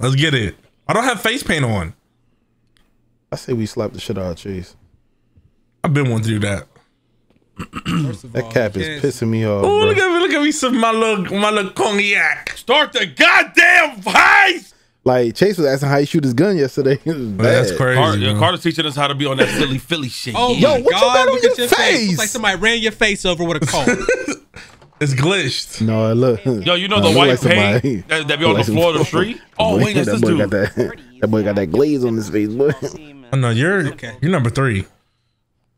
Let's get it. I don't have face paint on. I say we slap the shit out of Chase. I've been wanting to do that. First That all, cap is pissing me off. Oh, look at me, look at me sipping my little my little cognac. Start the goddamn heist. Like Chase was asking how he shoot his gun yesterday. It That's crazy. Carter, yeah, Carter's teaching us how to be on that Philly Philly shit. Oh yeah. my Yo, what you God! got on Look your at your face. face? Looks like somebody ran your face over with a comb. It's glitched. No, look. Yo, you know No, the white like paint somebody- that, that be on look the floor of the street? Oh, wait, that's that this boy dude. got that. That boy got that glaze on his face, boy. Oh no, you're Okay. you're number three.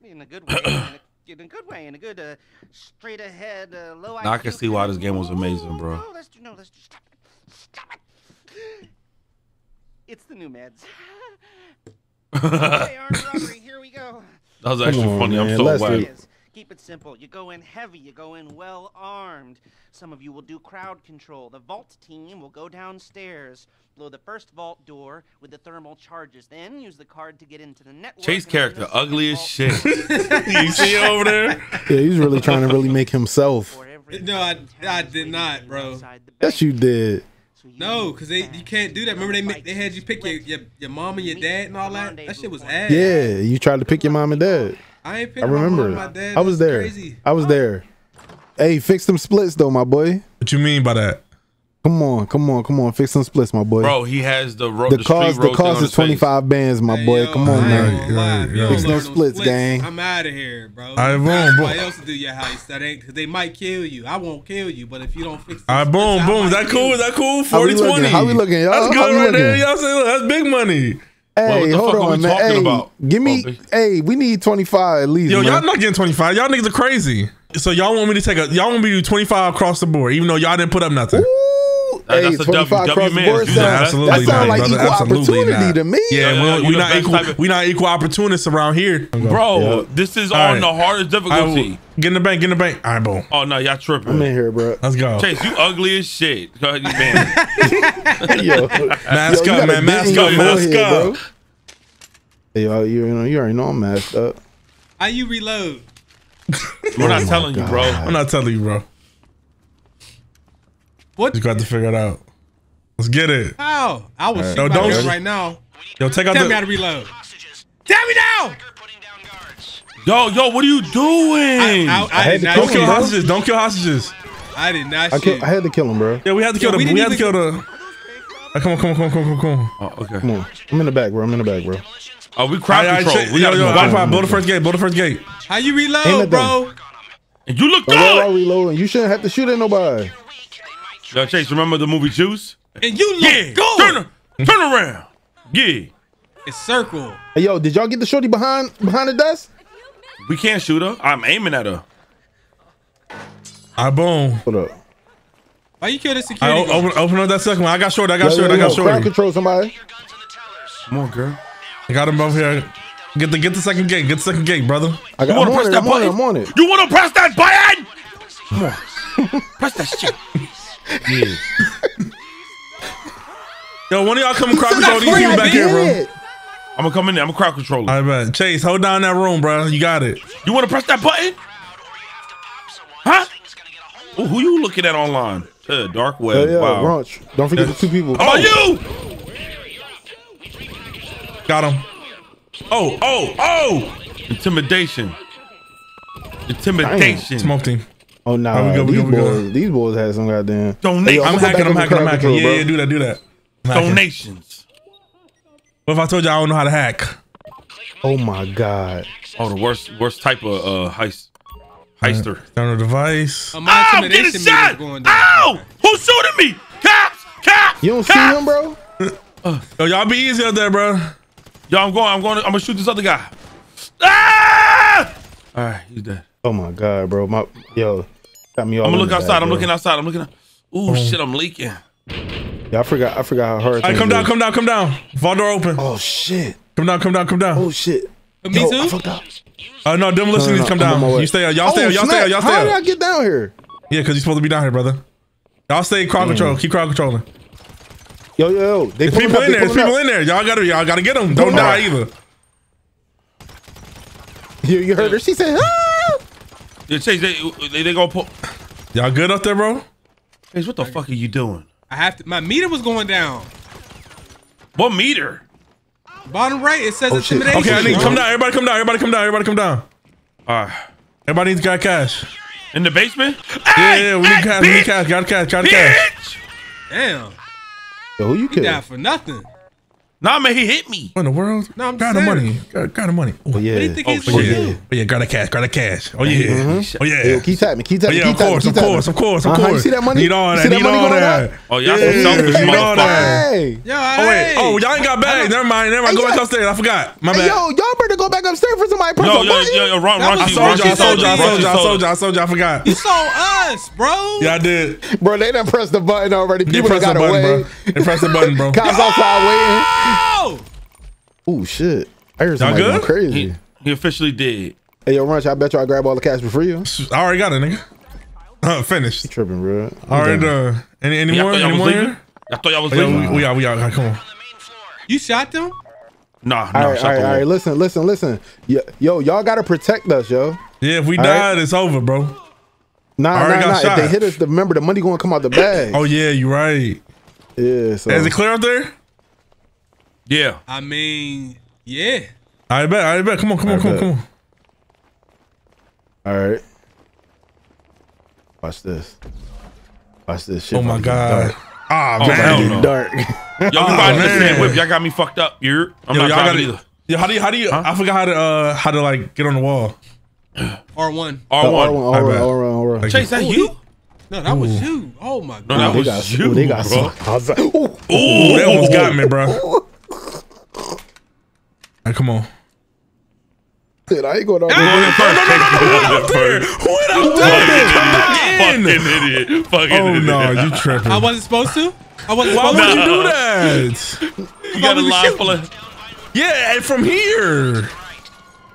in a good way, in a, in a good way, in a good uh, straight ahead, uh, low Now I can see why this game was amazing, bro. No, let's do no, let's just stop it. Stop it. It's the new meds. okay, armed robbery. Here we go. That was actually on, funny. I'm so Lester. whack. It is. Keep it simple. You go in heavy. You go in well armed. Some of you will do crowd control. The vault team will go downstairs, blow the first vault door with the thermal charges, then use the card to get into the network. Chase character, the second ugly as shit. you see over there? Yeah, he's really trying to really make himself. No, I- I did not, bro. outside Yes, you did. No, because they you can't do that. Remember they they had you pick your, your your mom and your dad and all that. That shit was ass. Yeah, you tried to pick your mom and dad. I ain't I picking my mom remember. and my dad. I was That's there. Crazy. I was there. Hey, fix them splits though, my boy. What you mean by that? Come on, come on, come on, fix some splits, my boy. Bro, he has the ro- the the, cost, the cost is twenty five bands, my Hey, boy. yo, Come on, man. gonna lie. If you don't Fix no learn splits, gang. I'm out of here, bro. I boom, Somebody boom. else to do your heist. That ain't because they might kill you. I won't kill you, but if you don't fix, All right, these boom, splits, boom. might Is that cool? you. Is that cool? How we 40 looking? 20. How we looking, y'all? That's good we right there. looking? Y'all say, look, that's big money. Well, what Hey, the hold fuck are we on, man. talking Hey, about? give me. Oh, hey, we need twenty five at least. Yo, man. y'all not getting 25. Y'all niggas are crazy. So y'all want me to take a, y'all want me to do 25 across the board, even though y'all didn't put up nothing. Ooh, That- hey, that's a W- 25 across the board man. sound- Yeah, absolutely That sound not, like brother. equal Absolutely opportunity not. to me. Yeah, Yeah, we, yeah, we you the not equal. type of- we not equal opportunists around here, Bro, this is All on right. the hardest All right, difficulty. get in the bank. Get in the bank. All right, boom. Oh no, y'all tripping. I'm in here, bro. Let's go. Chase, you ugly as shit. Go ahead, man. Yo, Mask Yo, you got up, a man. dent Mask in up. Mask forehead, up. Bro. Hey, yo, you, you know, you already know I'm masked up. How you reload? We're not Oh my telling you, bro. God. I'm not telling you, bro. What? You got to figure it out. Let's get it. How? I will shoot No, don't- right now. Yo, take out Tell me how to reload. Tell me now. Yo, yo, what are you doing? I, I, I, had to kill Don't kill shoot. hostages. Don't kill hostages. I did not I, kill, I had to kill him, bro. Yeah, we had to kill Yo, the. we We, had to kill the. Ah, come on, come on, come on, come on, come on. oh, okay. Come on, I'm in the back, bro. I'm in the back, bro. Oh, we crowd right, control. check- we gotta yo, move Wi-Fi, out. blow the first gate. Blow the first gate. How you Ain't reload, that bro? And you look But while I good. reloading, you shouldn't have to shoot at nobody. Yo, Chase, remember the movie Juice? And you look Yeah. good. Turn, turn around. Yeah. It's circle. Hey, yo, did y'all get the shorty behind behind the desk? We can't shoot her. I'm aiming at her. All right, boom. Hold up. Why you kill the I security? guard? open, open up that second one. I got short. I got Yo, short. yo, I got yo, short. crowd control somebody. Come on, girl. I got him over here. Get the get the second gate. Get the second gate, brother. I You got, want I'm to press on it. that I'm on it. button? I'm on it. You want to press that button? Come on. press that shit. Yeah. Yo, one of y'all come crowd Said control these people back here, bro. I'm gonna come in there. I'm a crowd controller. All right, bet. Chase, hold down that room, bro. You got it. You want to press that button? Huh? Ooh, who you looking at online? Uh, dark web. yeah, wow. brunch. Don't forget the two people. How about you? Got him. Oh, oh, oh! Intimidation. Intimidation. Smoked him. Oh nah, How we go, we these go, we go. boys, these boys had some goddamn. Donate. Hey, yo, I'm gonna go hacking. I'm hacking. I'm hacking. Yeah, bro. yeah, do that. Do that. Donations. What if I told you I don't know how to hack? Oh my god. Oh, the worst, worst type of uh heist, heister. Down the device. Uh, my Ow! Get intimidation a shot! going down. Ow! Who's shooting me? Cops! Cops! You don't see him, bro? Yo, y'all be easy out there, bro. Yo, I'm going. I'm going. I'm gonna shoot this other guy. Ah! All right, he's dead. Oh my god, bro. My yo, got me all. I'm gonna look outside. back, I'm bro. looking outside. I'm looking. Out. Ooh, shit! I'm leaking. Yeah, I forgot. I forgot how hard. All right, come down, is. come down, come down. Vault door open. Oh shit. Come down, come down, come down. Oh shit. Me Yo, too. I fucked up. Uh, no, demolition No, no, needs to come no, I'm on my down. You stay out. Y'all stay Oh, out. Y'all stay out. Y'all stay How did I get down here? Yeah, because you're supposed to be down here, brother. Y'all stay crowd control. Keep crowd controlling. Yo, yo, yo. They There's people up, in there. There's people up. in there. Y'all gotta, y'all gotta get them. Don't die up. either. You, you heard her? She said, ah! Yeah, Chase, they they, they gonna pull. Y'all good up there, bro? Chase, what the fuck are you doing? I have to. My meter was going down. What meter? Bottom right, it says Oh, shit. intimidation. Okay, I need come down. Everybody come down. Everybody come down. Everybody come down. Uh, Everybody needs got cash. in the basement? Yeah, yeah, we need cash. We need cash. Got cash. Got cash. Bitch! Damn, Yo, who you he kidding? died for nothing. Nah, man, he hit me. What in the world? No, I'm got the money. Got, got the money. Oh, Oh, yeah. What do you think he's oh, gonna yeah. do? Oh, yeah. Got the cash. Got the cash. Oh yeah. Oh yeah. Yo, keep tapping, keep Oh, tapping, yeah, keep of tapping, course, keep of tapping. course, of course, of Uh-huh, course. You see that money? Need all You that. see that Need money all going that. Oh, y'all Yeah, some selfish need all motherfuckers. that. Hey. Yo, Oh wait. Oh, y'all ain't got bags. Never mind. Never mind. Hey, Go back yo. upstairs. I forgot. My Hey, bad. yo, y'all better go back upstairs for somebody press Yo, a yo, button. yo, yo, run, That I sold you. she I sold you. I run, sold she you. I sold you. I sold you. I forgot. You sold us, bro. Yeah, I did. Bro, they done pressed the button already. They People done pressed the got button, away. bro. They pressed the button, bro. Cops outside waiting. Oh, shit. I heard somebody good? going crazy. He, he officially did. Hey, yo, Runch, I bet you I grab all the cash before you. I already got it, nigga. Uh, finished. Tripping, bro. All right. Uh, any any Y'all more? thought y'all Any was more leaving? here? I thought y'all was Oh, yeah, we, leaving. we got. We got. Come on. you shot them? Nah, All nah, right, shut all right, the all right. Listen, listen, listen. Yo, yo y'all gotta protect us, yo. Yeah, if we All died, right. it's over, bro. Nah, already nah, got nah. If they hit us, the, remember the money gonna come out the bag. Oh yeah, you're right. yeah. So Is it clear out there? Yeah. I mean, yeah. I bet. I bet. Come on. Come on. Come on. Come on. all right. Watch this. Watch this shit. Oh my about to god. Dark. Ah Oh, man. hell no. dark. Yo, we Oh, riding the man. same whip. Y'all got me fucked up. You're. I'm Yo, not y'all gotta- either. Yo, how do you? How do you? I forgot how to. Uh, how to like get on the wall. R1. R1. All right, all I right, bet. all right, all right. Chase, that you? No, that was you. Oh my No, god. that They was got, you, ooh, they got bro. some. I was like, ooh. Ooh, that almost got me, bro. All right, come on. Shit, I ain't going out Go there. in first. Who went up there? Who went up there? Come back in. Fucking idiot. Fucking Oh idiot. no, you tripping? I wasn't supposed to. I wasn't Why supposed would you do that? You got a we were line full of. Yeah, and from here.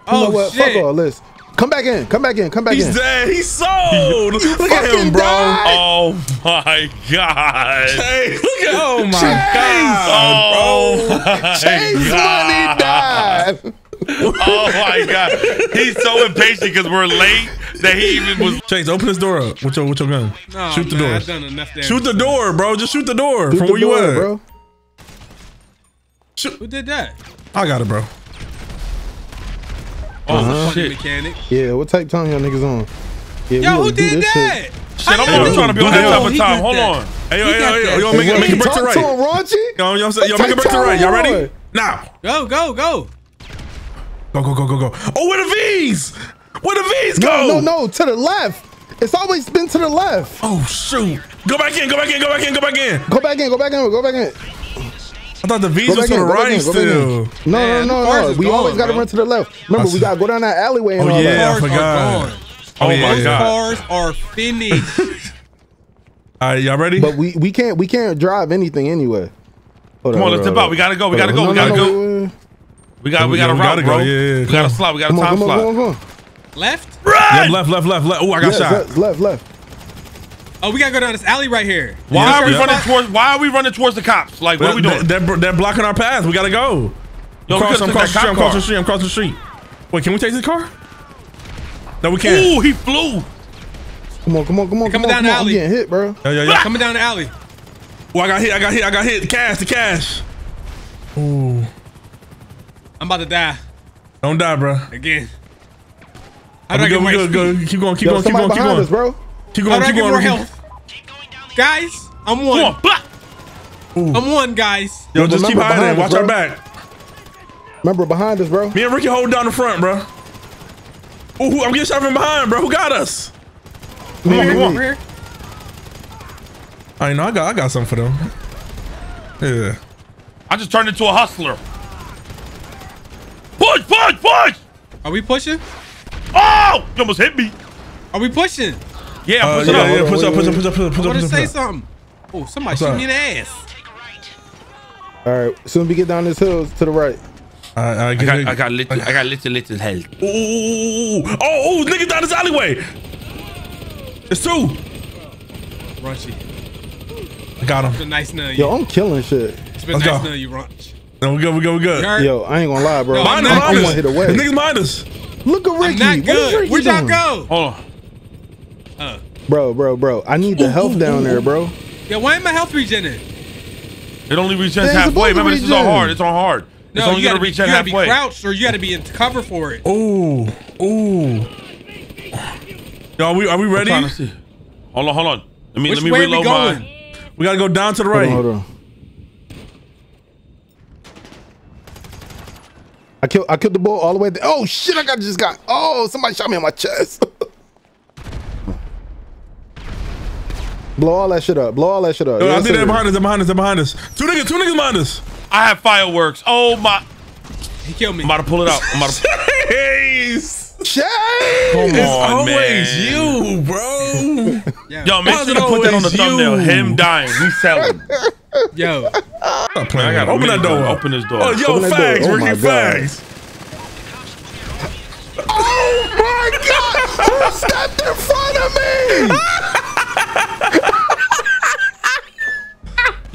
Oh, you know Oh what? shit. Fuck all this. Come back in. Come back in. Come back He's in. He's dead. He's sold. Look at him, bro. died. Oh my god. Hey, look at. Oh my Chase. god, Oh my Chase god. money died. Oh my god. He's so impatient because we're late that he even was. Chase, open this door up with your with your gun. No, shoot the man, door. I've done enough. Shoot the door, bro. Just shoot the door Shoot from the where you door, at, bro. Shoot. Who did that? I got it, bro. Oh uh-huh. Funny shit. mechanic. Yeah, what type time y'all niggas on? Yeah, we Yo, who do did that? shit. Shit, I'm, How trying to be on do that that? type of He time. Hold that. on. Hey, yo, He hey, got yo, that. yo, yo, make Hey, it, make hey, it back to talk right. to him, Raunchy. Yo, yo, yo, yo, Take make it back to time, right. Y'all ready? boy. Now. Go, go, go. Go, go, go, go, go. Oh, where the V's? Where the V's go? No, no, no, to the left. It's always been to the left. Oh, shoot. Go back in, go back in, go back in, go back in. Go back in, go back in, go back in. I thought the V's were was to in, the right in, still. No, Man, no, no, no. We gone, always got to run to the left. Remember, we got to go down that alleyway and Oh, all yeah. that. Cars forgot. are gone. Oh, yeah, Those yeah. cars are finished. All right, y'all ready? But we, we can't we can't drive anything anyway. Hold Come on, hold let's dip out. We gotta go. We gotta on. go. We gotta no, go. no, wait, wait. We got. We Yeah, got a we route, gotta go. bro. Yeah, yeah, We got a slot. We got a Come on, time come on, come on, slot. come on. Left? Yeah, left, left, left, left. Oh, I got Yes, shot. left, left, left. Oh, we gotta go down this alley right here. Why Yeah, are we yeah. running towards? Why are we running towards the cops? Like, what are we doing? they're, they're blocking our path. We gotta go. Yo, we cross, could've I'm took crossing the street. that I'm crossing the street. I'm crossing the street. Wait, can we take this car? No, we can't. Ooh, he flew. Come on, come on, come on, come Coming on, down come the on. I'm alley. getting hit, bro. Yeah, yeah, yeah. Coming down the alley. Oh, I got hit. I got hit. I got hit. The cash. The cash. Ooh. I'm about to die Don't die, bro. again. How do I We get good, more good, speed? Keep going, keep Yo, going, keep going, keep going. us, bro. Keep How going, do I keep get going. more health? Guys, I'm one. on. I'm one, guys. Yo, Yo, just keep remember hiding. behind us, Watch our back. Remember behind us, bro. Me and Ricky hold down the front, bro. Ooh, I'm getting shot from behind, bro. Who got us? Me, Come me, here, me. come here. I know. I got. I got something for them. Yeah. I just turned into a hustler. Push, push, push. Are we pushing? Oh, you almost hit me. Are we pushing? Yeah, Uh, push it yeah, up. yeah. hold Push up, push up, push up, push up, I push up, want to say up. something. Oh, somebody What's shoot up? me in the ass. All right, soon we get down this hill to the right. I, I, I got, I got little, I got little, little health. Ooh, ooh, ooh, ooh. Oh, oh, nigga down this alleyway. It's two. Runchy. I got It's him. been nice knowing Yo. I'm killing shit. It's been let's nice go. knowing you, Runch. No, we good, we good, we good. Yo, I ain't gonna lie, bro. No, Mind I'm us, I'm mind one us. hit away. The niggas mind us. Look at I'm Ricky. not good. Ricky Where'd y'all go? Hold on. Uh, Bro, bro, bro. I need the health down there, bro. yeah, why ain't my health regening? It only resets ain't halfway. supposed to Remember, this is on hard. It's on hard. It's No, only you gonna gotta, be, reach you gotta be crouched or you gotta be in cover for it. Ooh, ooh. Yo, are we are we ready? trying to see. Hold on, hold on. Let me Which let me way are we reload going? mine. We gotta go down to the Hold right. on, hold on. I killed I killed the bull all the way. There. Oh shit! I got just got. Oh, somebody shot me in my chest. Blow all that shit up. Blow all that shit up. Yo, I Yes, think they're behind us. They're behind us. They're behind us. Two niggas. Two niggas behind us. I have fireworks. Oh my! He killed me. I'm about to pull it out. I'm about to. Chase. Chase! Come It's on, always man. you, bro. Yeah. Yo, make sure is to put that on the always thumbnail. Him dying. We selling. Yo. Stop playing. I gotta Open that really door. open this door. Oh, yo, Open that door. fags. Oh, Ricky my fags. Oh my god! Who stepped in front of me?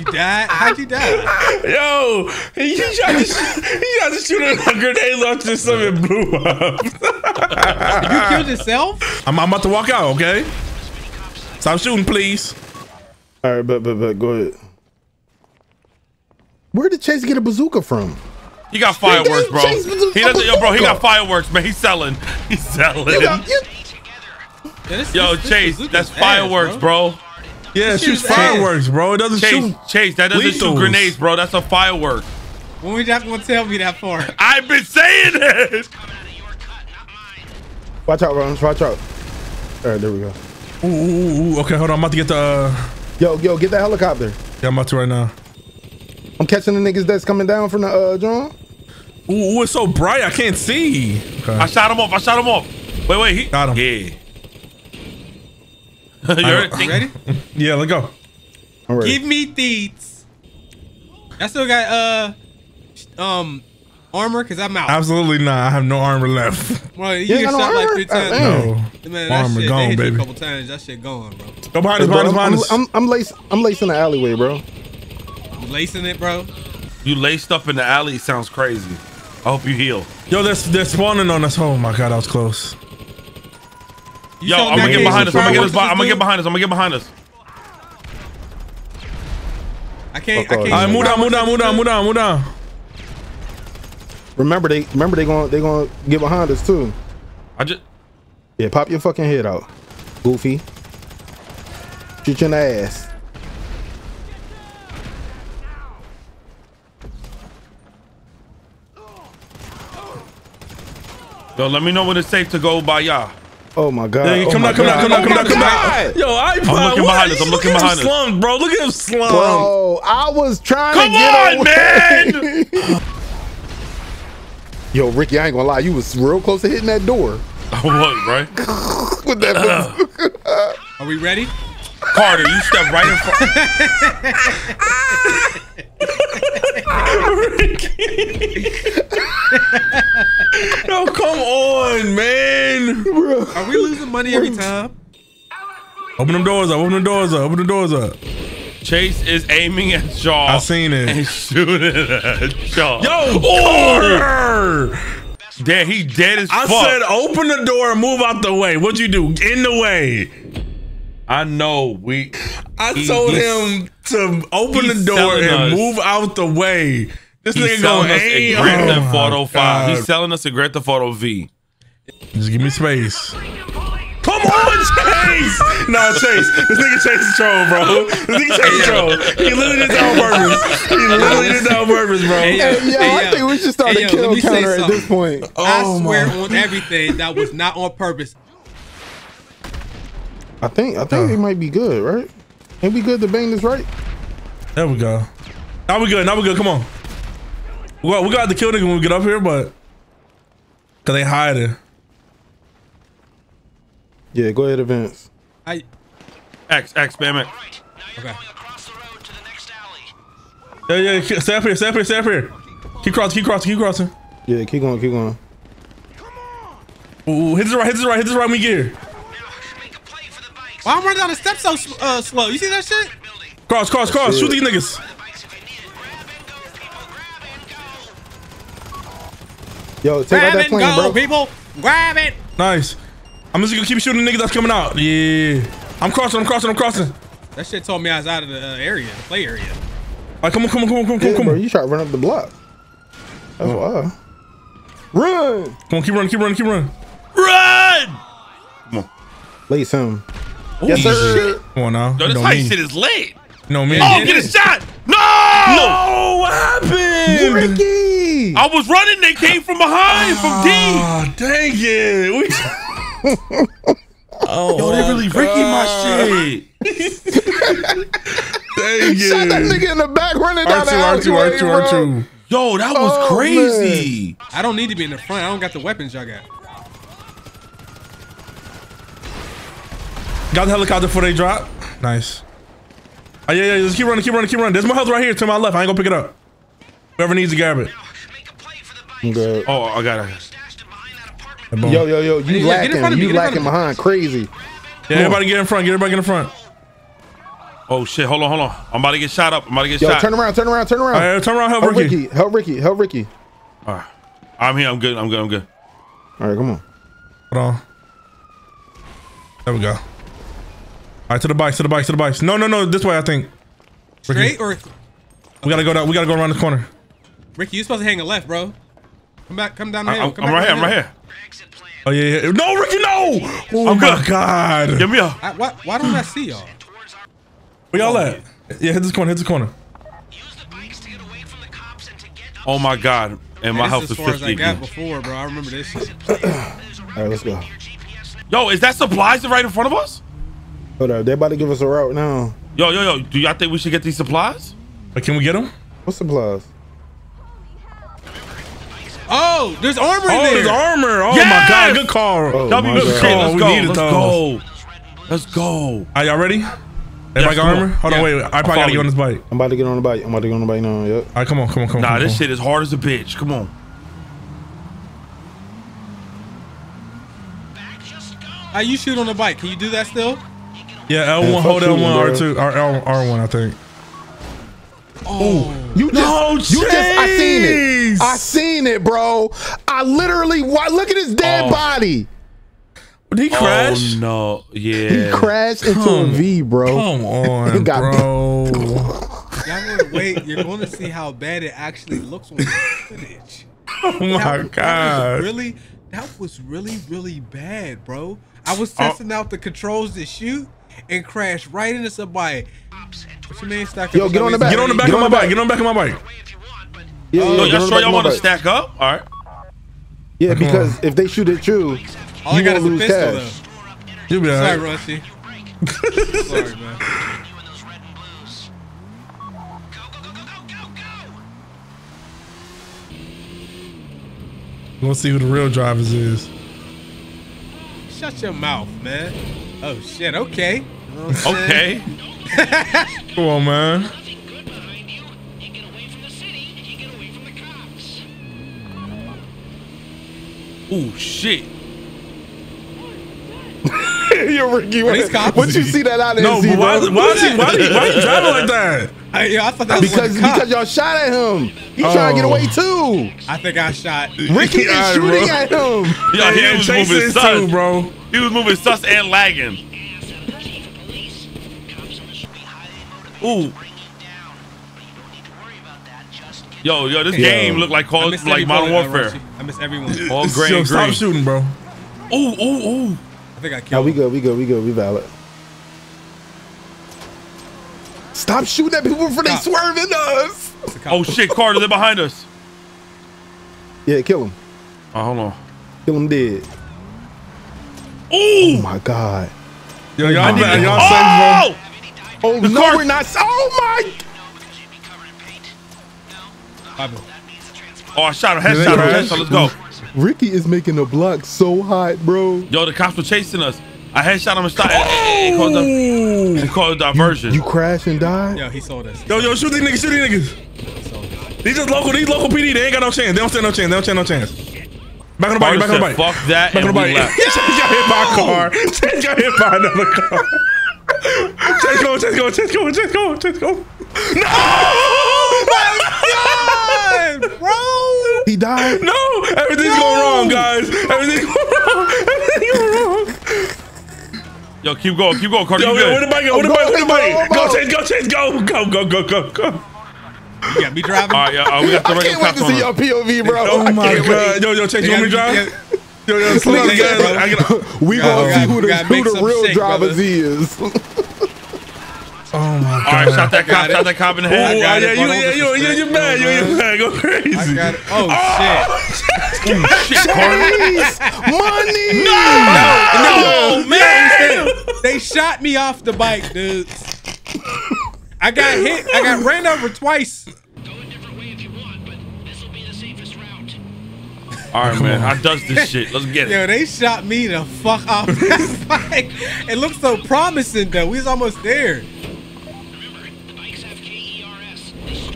You died? How'd you die? Yo, he tried to, sh- he tried to shoot a grenade launcher. Something blew up. You killed yourself? I'm, I'm about to walk out. Okay. Stop shooting, please. All right, but but but go ahead. Where did Chase get a bazooka from? He got fireworks, bro. Chase was He doesn't. Yo, bro, he got fireworks, man. He's selling. He's selling. You got- you- Yeah, this- Yo, this- this Chase, bazooka's that's ass, fireworks, bro. Yeah, it shoots is ass. fireworks, bro. It doesn't Chase, shoot. Chase, that doesn't shoot grenades, bro. That's a firework. When we not gonna tell me that far? I've been saying it. Watch out, Ron. Watch out. All right, there we go. Ooh, ooh, ooh. Okay, hold on. I'm about to get the. Uh, Yo, yo, get that helicopter. yeah, I'm about to right now. I'm catching the niggas that's coming down from the uh John. Ooh, ooh, it's so bright. I can't see. Okay. I shot him off. I shot him off. Wait, wait. He Got him. Yeah. you ready? You ready? Yeah, let's go. I'm ready. Give me deets. I still got uh um armor because I'm out. Absolutely not. I have no armor left. well, you You ain't get got no shot like three times. Uh, No. Man, that Armor shit, gone, they hit you baby. a couple times. That shit gone, bro. Go behind us, Bro, behind us, I'm, behind I'm, us. I'm, I'm lace, I'm lacing the alleyway, bro. You lacing it, bro. You lay stuff in the alley. Sounds crazy. I hope you heal. Yo, they're, they're spawning on us. Oh my god, that was close. You Yo, saw I'm gonna get behind us. I'm gonna get us. I'm gonna get behind us. I'm gonna get behind us. I can't. Fuck I can't. All right, move down, move down, move down, move down, move down. Remember they remember they going they going to get behind us too. I just. Yeah, pop your fucking head out, Goofy. Shoot you in the ass. Yo, let me know when it's safe to go by y'all. Oh my god. Yeah, oh come my down, come down, God. come down, Oh come my down, come God. Oh down. Yo, I'm looking behind us, I'm looking behind us. Slump, bro. Look at him slump. Bro, I was trying Come to get on, away. man. Yo, Ricky, I ain't gonna lie, you was real close to hitting that door I was right. with that. bazooka. Uh. Are we ready? Carter, you step right in front. Yo, come on, man. Are we losing money every time? Open them doors up. Open the doors up. Open the doors up. Chase is aiming at Shaw. I seen it. And shooting at Shaw. Yo, Oh! Carter. Damn, he dead as I fuck. said open the door and move out the way. What'd you do? In the way. I know. We. I He- told him to open the door and us. move out the way. This He's nigga selling going us a Grand oh Theft Auto 5. He's selling us a Grand Theft Auto V. Just give me space. Come on, Chase! no, Chase. This nigga Chase is troll, bro. This nigga Chase is troll. He literally did that on purpose. He literally did that on purpose, bro. Hey, yo. Hey, yo, I think we should start Hey, a kill me counter at something. this point. Oh, I swear my. on everything that was not on purpose. I think I think it might be good, right? Ain't we good to bang this right? There we go. Now we good. Now we good. Come on. Well, we got to kill nigga when we get up here, but cause they hiding. Yeah, go ahead, Vince. I X, X, spam it. okay. Yeah, yeah. ke- Stay up here. Stay up here. Stay up here. Keep crossing. Keep crossing. Keep crossing. Yeah, keep going, keep going. Ooh, hit this right. Hit this right. Hit this right. when We get here. Why I'm running down the steps so uh, slow? You see that shit? Cross. Cross. Cross. it. Shoot these niggas. Yo, take out Grab that and plane, go, bro. people. Grab it. Nice. I'm just gonna keep shooting the niggas that's coming out. Yeah. I'm crossing. I'm crossing. I'm crossing. That shit told me I was out of the uh, area, the play area. Like, come on, come on, come on, come on, come on, bro, you try to run up the block. That's why. Run! Come on, keep running, keep running, keep running. Run! Come on. Lace him. Yes, sir. Come on now. Yo, this know height shit is lit. You know me. Oh, get a shot! No! No, what happened? Ricky! I was running. They came from behind, from D. Ah, dang it. We- oh, Yo, they really Ricky my shit. dang Shot that nigga in the back running down R2, the R2, alleyway, R2, bro. R2. Yo, that was Oh, crazy. I don't need to be in the front. I don't got the weapons y'all got. Got the helicopter before they drop. Nice. Oh, yeah, yeah, just keep running, keep running, keep running. There's more health right here to my left. I ain't gonna pick it up. Whoever needs to grab it. I'm good. Oh, I got it. Boom. Yo, yo, yo, you Yeah, get in front lacking. of You get in front lacking of behind. Crazy. yeah, everybody get in front. Get everybody in the front. Oh shit, hold on, hold on. I'm about to get shot up. I'm about to get Yo, shot. turn around, turn around, turn around. All right, turn around, help help Ricky. Ricky. Help Ricky. Help Ricky. All right. I'm here. I'm good. I'm good. I'm good. All right, come on. Hold on. There we go. All right, to the bikes, to the bikes, to the bikes. No, no, no, this way, I think. Ricky, Straight or we gotta go down. We gotta go around the corner. Ricky? You supposed to hang a left, bro. Come back. Come down the I, hill. am Come I'm back right here. I'm right here. Oh yeah, yeah. No, Ricky, no. Oh I'm my good. God. Give me a. I, why, why don't I see y'all? Where y'all at? Yeah, hit this corner. Hit this corner. Oh my god. And my Man, health this is as far as I 50. got before, bro. I remember this. All right, let's go. Yo, is that supplies right in front of us? Hold up. They're about to give us a route now. Yo, yo, yo. Do y'all think we should get these supplies? But can we get them? What's the plus? Oh, there's armor in Oh, there. there's armor. Oh my God, good call. Oh, W, my okay, let's oh, We go. needed Let's those. go. Let's go. Are y'all ready? Everybody got armor? on. Hold on, wait. wait. I probably gotta get on this bike. I'm about to get on the bike. I'm about to get on the bike now. Yep. All right, come on, come on, come on. Nah, this on. shit is hard as a bitch. Come on. How you shoot on the bike? Can you do that still? Yeah, L1, Yeah, hold fuck L1, bro. R2, R, L, R1, I think. Oh, You just, No, you just, I seen it. I seen it, bro. I literally, why, look at his dead Oh. body. Did he oh, crash? Oh no. Yeah. He crashed into a Come- V, bro. Come on, Got- bro. y'all gonna wait. You're going to see how bad it actually looks on the footage. Oh my That- that God. really, that was really, really bad, bro. I was Oh. testing out the controls to shoot and crashed right into somebody. What's your name? Stack Yo, get on the back. Get on the back Get of on my bike. Get on the back of my bike. Yeah, Yo, yeah, oh, get y'all on the sure y'all want to stack up? All right. Yeah, because if they shoot at you, All I you got gonna is a lose pistol, cash. though. You'll be all Sorry, right. Rusty. Sorry, man. We'll see who the real drivers is. Shut your mouth, man. Oh shit. Okay. You know what I'm saying? Okay. Come on, man. Ooh, shit. Yo, Ricky, what, these cops? what you see that I didn't No, see, but why, bro? why, is he, why, is he, why is he driving like that? I, yeah, I thought that was Because one cops. because y'all shot at him. He oh. trying to get Oh. away too. I think I shot. Ricky Yeah, is shooting bro. at him. Yo, he Yeah, was Chase moving is too, bro. He was moving sus and lagging. Ooh. Yo, yo, this Yeah. game look like I Call, like Modern Warfare. I miss everyone. All gray Yo, and stop green. shooting, bro. Ooh, ooh, ooh. I think I Nah, killed. we him. good, we good, we good, we valid. Stop shooting at people before they Stop. swerving us. It's a cop. Oh shit, Carter, they're behind us. Yeah, kill him. Oh, hold on. Kill him dead. Ooh! Oh my god. Yo, y'all, I need- y'all safe, Oh! Oh The no, car- we're not. Oh my. Oh, I shot him. Yeah, Headshot him. crashed. Headshot. Let's go. Ricky is making the block so hot, bro. Yo, the cops were chasing us. I headshot him and shot. And caused a, and caused diversion. You crash and die. Yo, he sold us. bro. Yo, yo, shoot these niggas, shoot these niggas. He sold us. These just local, these local PD, they ain't got no chance. They don't stand no chance. They don't stand no chance. Back on the bike, back on the bike. Fuck that, Back on the bike. left. Chase got hit by a car. Chase got hit by another car. Chase go, Chase go, Chase go, Chase go, Chase go. No! My God, bro. He died. No! Everything's going wrong, guys. Everything's going wrong. Everything's going wrong. Yo, keep going, keep going, Carter. Yo, yo, where the bike go? Where the I'm bike? Where the going, bike? Go. Chase, go, Chase, go. Go, go, go, go, go. You got me driving. All right, yeah, uh, we got the I regular can't wait to on. see your POV, bro. Oh I my can't god. Yo, yo, Chase, you want me to drive? Yo, yo, slow down the Yeah, gas. bro. I get We gotta- gonna we see gotta- who the, who the real shake, drivers brother. is. Oh my god. All right, shot that cop, shot that cop in the Oh, head. yeah, got yeah, it, you, bro. yeah, you, you, you bad, you, you bad, go crazy. I got it. Oh, Shit, Carter. Chase, money. shit! No, man! They shot me off the bike, dude. I got hit. I got ran over twice. All right, man. How does this shit? Let's get it. Yo, they shot me the fuck off that bike. It looks so promising though. We was almost there.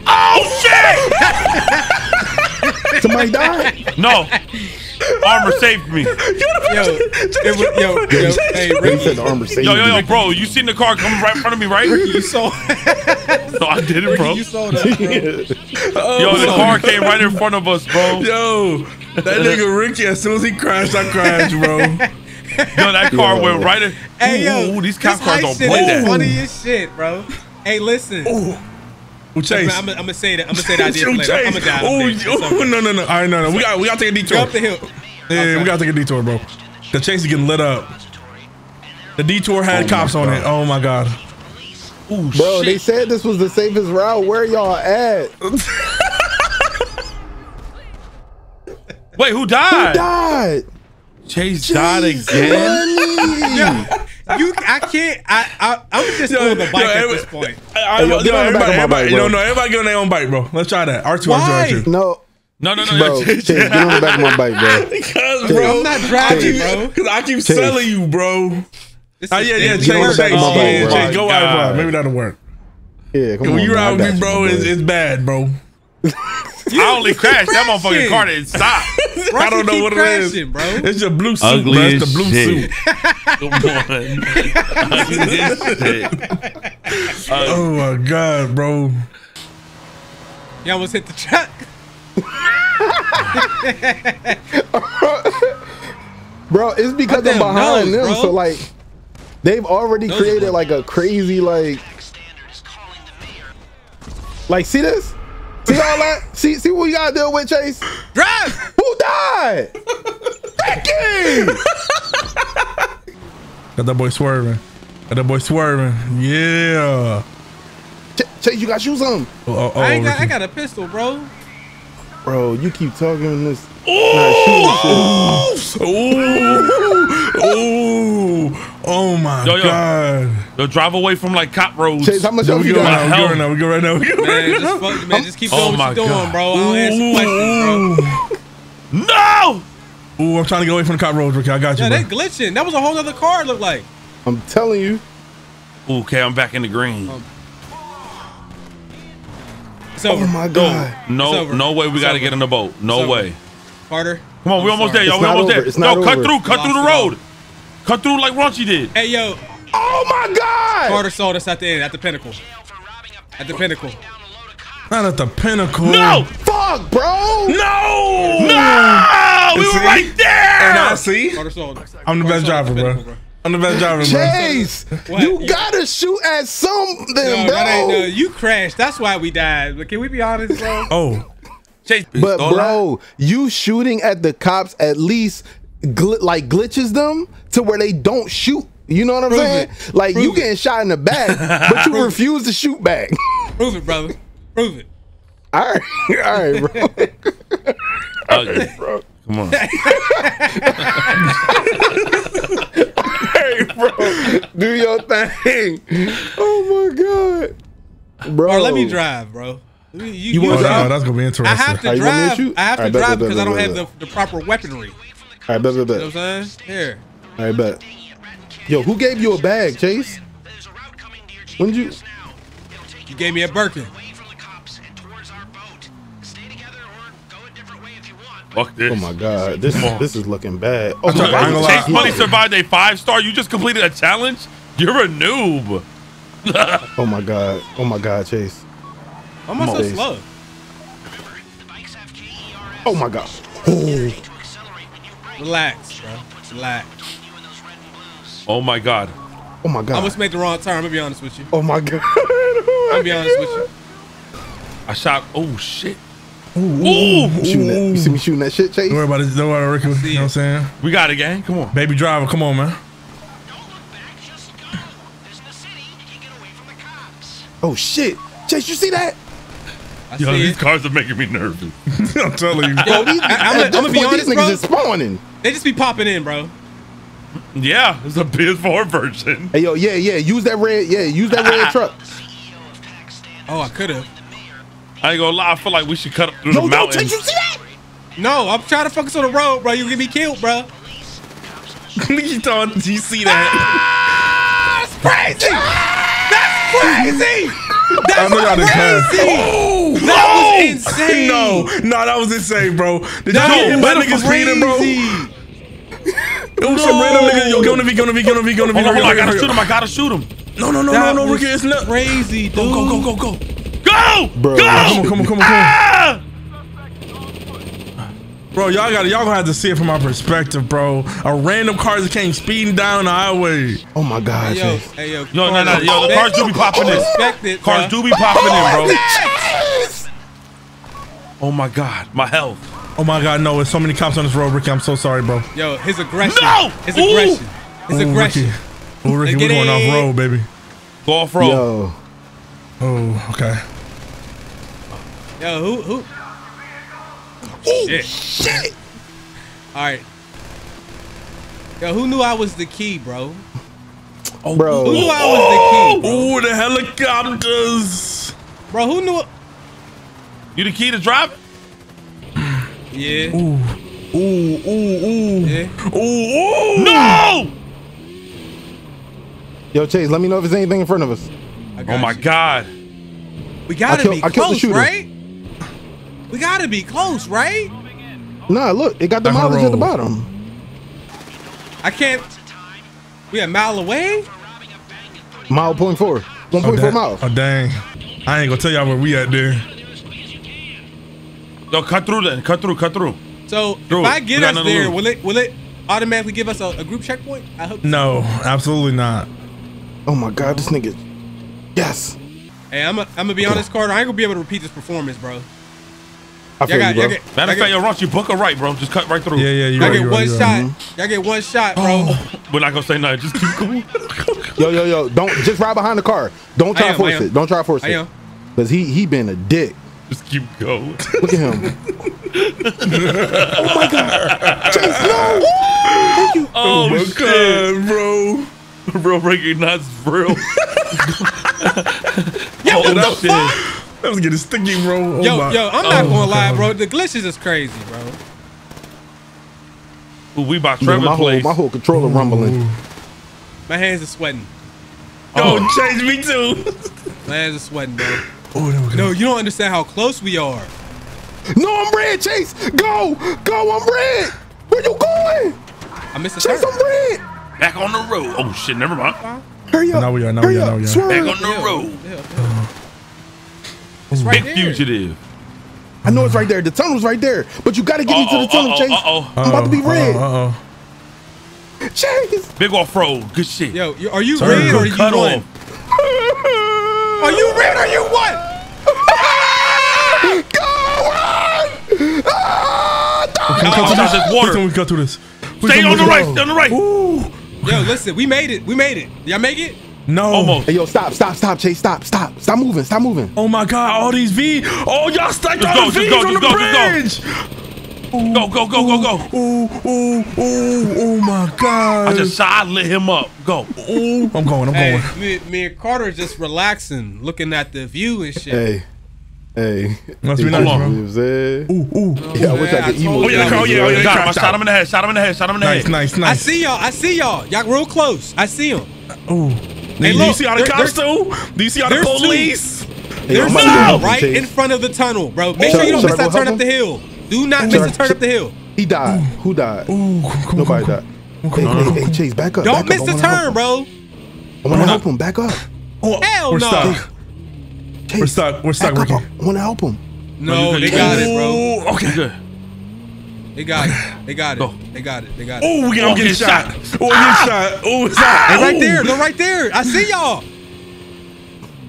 Oh shit! Somebody died. No. Armor saved me. Yo, it was, yo, yo, hey, They Ricky, said the armor saved Yo, yo, yo, you. bro, you seen the car coming right in front of me, right? you saw, No, I did it, bro. you saw that, uh, bro. Yo, the oh. car came right in front of us, bro. Yo, that nigga Ricky, as soon as he crashed, I crashed, bro. Yo, that car Yo. went right in. Hey, yo, Ooh, these cop cars don't play that. Funny as shit, bro. Hey, listen. Well, Chase. I'm, gonna say that. I'm gonna say that idea Shoot, later. I'm gonna die. Ooh, dead. It's ooh, no, no, no. All right, no, no. We got, we got to take a Go detour. up the hill. Yeah, we got to take a detour, bro. The Chase is getting lit up. The detour had Oh cops on it. Oh my god. Ooh, Bro, they said this was the safest route. Where y'all at? Wait, who Who died? died? Chase died again. money. You, I can't. I, I, I'm just Yo, on the bike yo, at this point. I, I, Hey, yo, yo, get on the back everybody, of my everybody, bike, you bro. know, everybody get on their own bike, bro. Let's try that. R2, Why? R2, R2. No, No, no, no. bro. no. Chase, get on the back of my bike, bro. Because, bro, I'm not driving, I keep, bro. Because I keep Chase. selling you, bro. Oh, is- yeah, yeah, this Chase, Chase, back bike, yeah, bro. Chase, go out, bro. Maybe that'll work. Yeah, come When on. you ride with me, bro, it's, it's bad, bro. I only crashed. That motherfucking car didn't stop. Why I don't know keep what it is. bro. It's your blue suit, Ugly bro. It's the blue shit. suit. Come on. Ugly as shit. Uh, Oh my god, bro. You almost hit the truck. Bro, it's because My I'm behind nose, them. bro. So like, they've already Nose created like a crazy like, like see this? See all that? See see what you gotta deal with, Chase? Drive. Who died? Becky! Got that boy swerving. Got that boy swerving. Yeah. Ch- Chase, you got shoes on, Oh, oh, oh, I ain't got. I got a pistol, bro. Bro. You keep talking in this. Ooh, ooh, oh my Yo, yo. god. Yo, drive away from like cop roads. Chase, how much Yo, else we you go got? right now. We go hell? right now. We go right now. We go right Man, now. just, fuck, man, just keep Oh doing my what you're doing, God. bro. I'll answer questions, bro. No! Ooh, I'm trying to get away from the cop roads, Ricky. I got you, Yeah, bro. they glitching. That was a whole other car. Look like. I'm telling you. Okay, I'm back in the green. Um, It's over. Oh my god. It's No, no way we gotta get in the boat. No way. Carter. Come on, we I'm almost sorry. there, yo. It's We almost over. there. It's not cut over. through, cut Lost through the it all. road. Cut through like Raunchy did. Hey, yo. Oh my god. Carter saw us at the end, at the pinnacle. At the pinnacle. Not at the pinnacle. No! Fuck, bro. No! No! We See? were right there! And I see. Carter saw us. I'm the Carter best saw us driver, at bro. Pinnacle, I'm the best driver, bro. Chase, What? you You- gotta shoot at something, No, bro. that ain't no. You crashed. That's why we died. But can we be honest, bro? Oh. Chase, But pistola. bro, you shooting at the cops at least gl- like glitches them to where they don't shoot. You know what I'm Prove saying? it. Like you Prove it. getting shot in the back, but you refuse to shoot back. Prove it, brother. Prove it. all right, all right, bro. Ugly. bro. Come on. Hey, bro, do your thing. Oh my god, bro. Or let me drive, bro. You, you, You want you- to no, drive? that's gonna be interesting. I have to Are you want me to drive. I have to Alright, bet, drive bet, bet, because I don't bet, have bet. the, the proper weaponry. All right, bet, bet, You know bet. what I'm saying? Here. All right, bet. Yo, who gave you a bag, Chase? When did you? You gave me a Birkin. Fuck this. Oh my god, this Come on. this is looking bad. Oh That's my all right, I ain't god, gonna lie. Chase Money survived a five star. You just completed a challenge? You're a noob. oh my god, oh my god, Chase. Why am I so Chase. slow? Oh my god. Oh. Relax, bro. Relax. Oh my god. Oh my god. I almost made the wrong turn. I'm gonna be honest with you. Oh my god. I'm gonna be honest with you. I shot. Oh shit. Ooh, Ooh. Shooting that. You see me shooting that shit, Chase? Don't worry about it. Don't worry about it, Ricky. You know what I'm saying? We got it, gang. Come on. Baby driver, come on, man. Oh shit, Chase, you see that? I Yo, see these it. cars are making me nervous. I'm telling you. Yo, these, I- at I'ma- I'ma be honest, these niggas bro. is spawning. They just be popping in, bro. yeah, it's a PS4 version. Hey yo, yeah, yeah, use that red, yeah, use that red truck. Oh, I could have. I ain't gonna lie. I feel like we should cut up through Yo, the yo, mountains. Chase, you see that? No, I'm trying to focus on the road, bro. You get me killed, bro. you thought you see that? Ah, That's crazy. That's crazy. I That's know y'all crazy. Oh, That was insane. No, no, that was insane, bro. Did That y'all was that nigga speeding, bro? crazy. It was some random nigga. Yo, go to V, go to V, go to V, go to V. Hold on, hold on. I gotta shoot him. I gotta shoot him. No, no, no, That no, no, Ricky, it's not. crazy, dude. Go, go, go, go, go. Go! Bro, go! Come on, come on, come on, come on. Ah! Bro, y'all got y'all gonna have to see it from my perspective, bro. A random car that came speeding down the highway. Oh my god, Hey, yo, hey, yo, Yo, no, no, yo, the cars do be popping in. It, Cars do be popping in, bro. Oh my god, my health. Oh my god, no, there's so many cops on this road, Ricky. I'm so sorry, bro. Yo, his aggression. No! His Ooh! aggression. His Oh, aggression. Ricky. Oh, Ricky, we're going off road, baby. Go off road. Yo, Oh, okay. Yo, who, who? Shit. shit. All right. Yo, who knew I was the key, bro? Oh, Bro, Who knew I was the key, bro? Oh, the helicopters. Bro, who knew? You the key to driving? Yeah. Ooh, ooh, ooh, ooh. Yeah. Ooh, ooh. No! yo, Chase, let me know if there's anything in front of us. I oh got Oh my you. god. We gotta I killed- be I killed the close, shooter. right? We gotta be close, right? Nah, look, it got the mileage at the bottom. I can't. We a mile away? Mile point four. Oh, 1.4 dang. miles. Oh, dang. I ain't gonna tell y'all where we at there. Yo, cut through then. Cut through, cut through. So Through if it. I get got us there, lose. will it will it automatically give us a, a group checkpoint? I hope. No, absolutely not. Oh my god, this nigga. Yes. Hey, I'm a, I'm gonna be honest, Carter. I ain't gonna be able to repeat this performance, bro. I Y'all got, you, y'all bro. get, Matter of fact, get, yo, Rush, you book her right, bro. Just cut right through. Yeah, yeah, you y'all right. get you one right, you shot. right. Y'all get one shot, bro. Oh, we're not gonna say nothing. Just keep cool. Yo, yo, yo, don't just ride behind the car. Don't try I to am, force I am. it. Don't try to force I it. Cause he he been a dick. Just keep going. Look at him. oh my god. Chase, no. Thank you. Oh, oh, my shit. God, bro. Real recognize real. Yo, oh, what the Oh, shit. fuck? That was getting sticky, bro. Oh Yo, my- yo, I'm not oh, gonna lie, God. bro. The glitches is crazy, bro. Ooh, we by Man, Trevor my whole place. my whole controller rumbling. My hands are sweating. Oh. Yo, change me too. My hands are sweating, bro. Oh, there we go. No, you don't understand how close we are. No, I'm red, Chase. Go, go, I'm red. Where you going? I missed a Chase, turn. I'm red. Back on the road. Oh shit, never mind. Hurry up. Now we are, now Hurry we are, now we are. Swerve. Back on the Yeah, road. yeah, yeah. It's right Big there. fugitive. I know it's right there. The tunnel's right there. But you gotta get into the tunnel, uh-oh, Chase. uh-oh. I'm about to be Uh-oh, red. Uh-oh. Chase. Big off road. Good shit. Yo, are you Sorry, red or are you Cut one? Are you red or you one? Go run. Ah, dog. We Oh, cut through this. water. We we cut through this. We Stay can- on the right. Stay on the right. Ooh. Yo, listen, we made it. We made it. Y'all make it? No. Almost. Hey, yo, stop, stop, stop, Chase. Stop, stop. Stop moving. Stop moving. Oh my God! All these V. Oh, y'all stacked Just all go, the just V's go, on the go, bridge. Go, go, go, go, go. Ooh, ooh, ooh, oh my God! I just side lit him up. Go. Ooh, I'm going. I'm Hey, going. me, me and Carter just relaxing, looking at the view and shit. Hey, hey. Must be You nice, know bro. what I'm saying? Ooh, ooh. Yeah, I wish I could emo. Oh, yeah, oh, yeah, oh, yeah. Got him. I shot him in the head. Shot him in the head. Shot him in the Nice, head. nice, I nice. I see y'all. I see y'all. Y'all real close. I see them. Ooh. Hey, do you look, see all the there- cops too? Do you see all the police? Hey, There's I'm two about to go help him, right in front of the tunnel, bro. Make Should sure you don't miss that turn up the hill. Do not miss the turn up the hill. He died. Who died? Ooh, come, come, Nobody died. come. Hey, hey, hey, Chase, back up. Don't back miss up. the I wanna help turn, bro. I want to help him. Back up. Oh, Hell we're no. stuck. Chase, We're stuck. We're stuck, back up. Ricky. I want to help him. No, you they good. got it, bro. Ooh, okay. Good. They got it. They got Go. it. They got it. They got it. Oh, we Oh, I'm getting get shot. shot. Oh, I'm getting shot. Oh, it's hot. They right there. They're right there. I see y'all.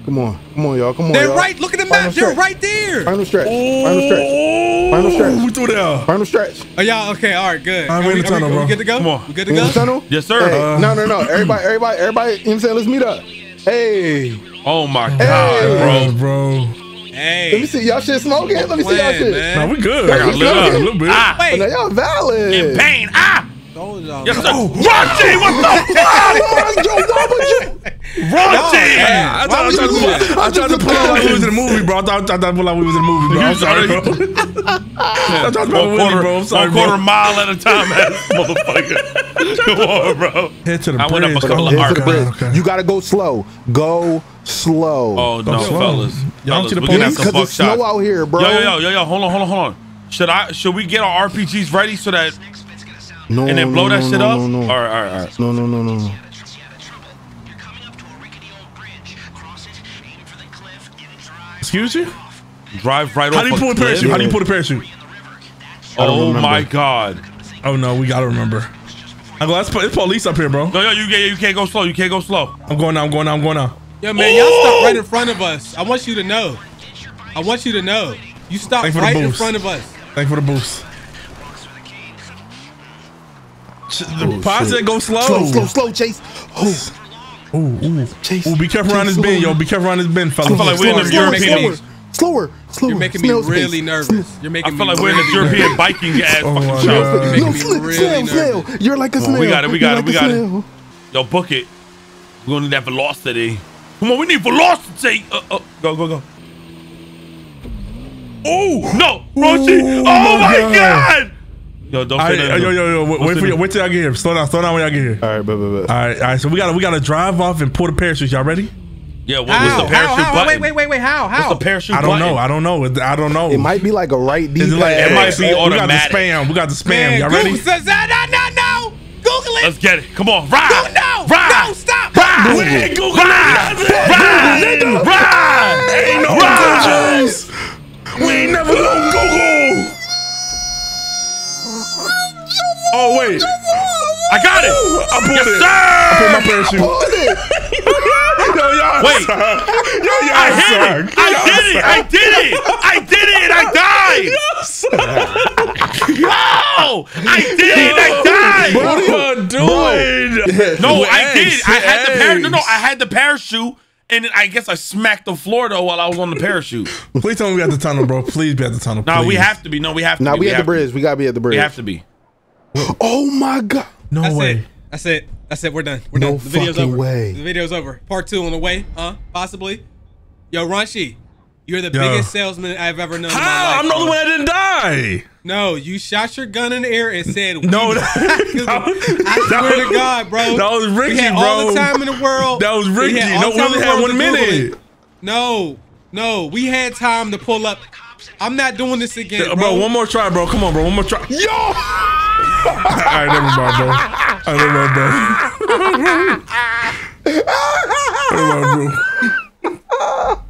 Come on, come on, y'all. Come on, They're y'all. right. Look at the Final map. They're right there. Final stretch. Final stretch. Final stretch. We through there. Final stretch. Oh, y'all. Okay. All right. Good. I'm Are in we- the are we- tunnel, are bro. We good to go? Come on. We good to You in the tunnel? Yes, sir. Hey, Uh, no, no, no. Everybody, everybody, everybody. You know what I'm saying? Let's meet up. Hey, Oh my Hey. God, bro. bro. Hey. let me see y'all shit smoking. Let me see y'all shit. man. Nah, we good. I got lit up. A little bit. Ah, Oh, Wait. now y'all valid. in pain. Ah, Told y'all, yes, man. sir. Raunchy, what the fuck? Yo, why would you? Raunchy. I thought, I would tried to pull. I tried to pull out like we was in a movie, bro. I thought, I thought I pull like we was in a movie, bro. I'm sorry, bro. I tried to pull One Willie, quarter, bro. I'm sorry, one quarter mile at a time, ass motherfucker. Come on, bro. Head to the I went up a couple of Head All to the right, bridge. okay. You gotta go slow. Go slow. Oh no, slow. fellas, Y'all fellas, see the we're police? Because it's snow buckshot. out here, bro. Yo, yo, yo, yo, yo, hold on, hold on, hold on. Should I? Should we get our RPGs ready so that No, and then blow no, that no, shit no, up? No, no, All right, all right, all right. no, no, no, no, no. Excuse you? Drive right How off. do you pull a cliff. parachute? How do you pull a parachute? Oh my god. Oh no, we gotta remember. I go. That's it's police up here, bro. No, yo, you, yeah, you can't go slow. You can't go slow. I'm going now. I'm going now. I'm going now. Yo, man, y'all stop right in front of us. I want you to know. I want you to know. You stop Thanks the right in front of us. Thank you for the boost. Sh- The pod shit. said go slow. Slow, slow, slow, Chase. Oh, Ooh, ooh. Chase. Ooh, be careful around this Chase, bend, slow. yo. Be careful around this bend, fellas. I feel like we're in Slower, the slower, European. Slower. Slower, slower. You're making me Snail's really pace. nervous. You're I feel me like we're in really the European nervous. biking ass Oh fucking show. You're making No, me snail, really snail, snail. You're like a on, snail. we got it, we got You're it, we like a got it. Yo, book it. We're gonna need that velocity. Come on, we need velocity. Uh, uh, go, go, go. Oh no, Roshi! Oh my my God. god! Yo, don't say right, that. yo, yo, yo, wait, wait for you, that. wait till y'all get here. Slow down, slow down when y'all get here. All right, but, but, but. All right, all right. So we gotta we gotta drive off and pull the parachutes. Y'all ready? Yeah, what, How? what's the parachute How? button? Wait, wait, wait, wait. How? How? What's the parachute I don't button? know. I don't know. I don't know. It might be like a right D. Is it like It might be automatic. we got the spam. We got the spam. Man, y'all Google ready? says that. No, no, no. Google it. Let's get it. Come on, ride. no, ride. no, stop. Ride. We ain't Googling ride. nothing. Ride. Ride. Ain't no Ride. Googles. We ain't never gonna Google. Oh wait, I got it. I pulled Yes, it. sir. I pulled my parachute. Yo, y'all Wait. suck. Yo, I hit it. I did it. I did it. I did it. I died. Yo, I did it. I died. What are you doing? No, I did. eggs, I had the parachute. No, no. I had the parachute, and I guess I smacked the floor though while I was on the parachute. Please tell me we at the tunnel, bro. Please be at the tunnel. No, we have to be. No, we have to. Now be. we at the have to bridge. We gotta be at the bridge. We have to be. Oh my god. No That's way. it. That's it. That's it. We're done. We're No done. The video's over. way. The video's over. Part two on the way, huh? Possibly. Yo, Raunchy, you're the Yo. biggest salesman I've ever known. in my How? life, I'm the only one that didn't die. No, you shot your gun in the air and said, No, we- that- I swear to God, bro. That was Ricky, we had bro. all the time in the world. That was We Ricky. had No, we time only had one to Google minute. it. No, no, we had time to pull up. I'm not doing this again, bro, bro. one more try, bro. Come on, bro. One more try. Yo! I never mind, bro. All right, never mind, bro. never mind, bro.